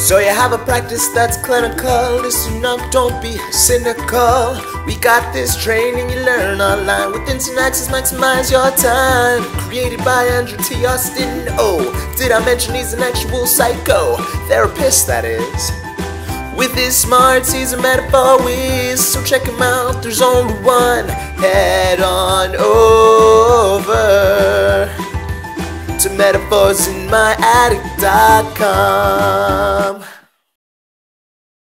So you have a practice that's clinical. Listen up, don't be cynical. We got this training you learn online with instant access. Maximize your time. Created by Andrew T. Austin. Oh, did I mention he's an actual psycho therapist? That is. With his smarts, he's a metaphor whiz. So check him out. There's only one. Head on over to metaphors in my metaphorsinmyattic.com.